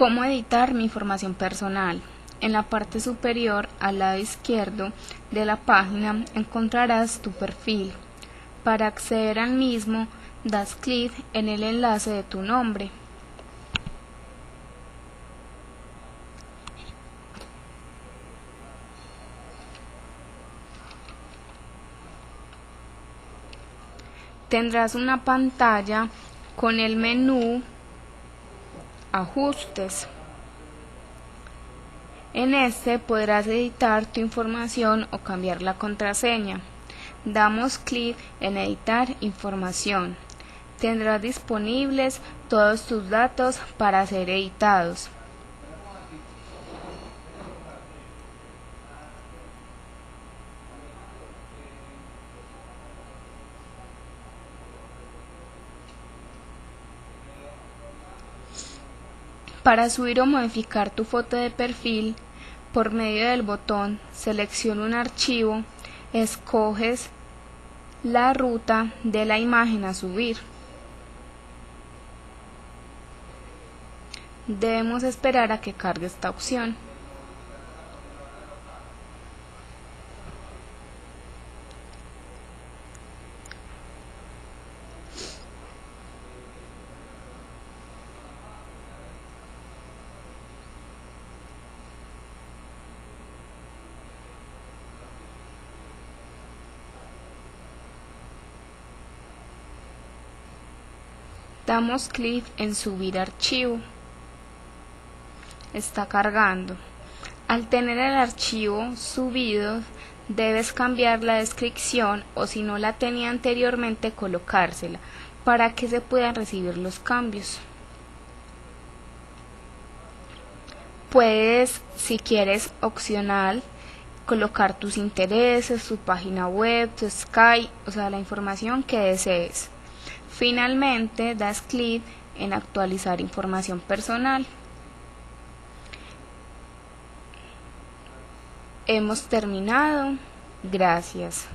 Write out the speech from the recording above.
¿Cómo editar mi información personal? En la parte superior, al lado izquierdo de la página, encontrarás tu perfil. Para acceder al mismo, das clic en el enlace de tu nombre. Tendrás una pantalla con el menú Ajustes. En este podrás editar tu información o cambiar la contraseña. Damos clic en Editar información. Tendrás disponibles todos tus datos para ser editados. Para subir o modificar tu foto de perfil, por medio del botón Selecciona un archivo, escoges la ruta de la imagen a subir. Debemos esperar a que cargue esta opción. Damos clic en subir archivo. Está cargando. Al tener el archivo subido, debes cambiar la descripción o si no la tenía anteriormente colocársela para que se puedan recibir los cambios. Puedes, si quieres opcional, colocar tus intereses, tu página web, tu Skype, o sea, la información que desees. Finalmente, das clic en actualizar información personal. Hemos terminado. Gracias.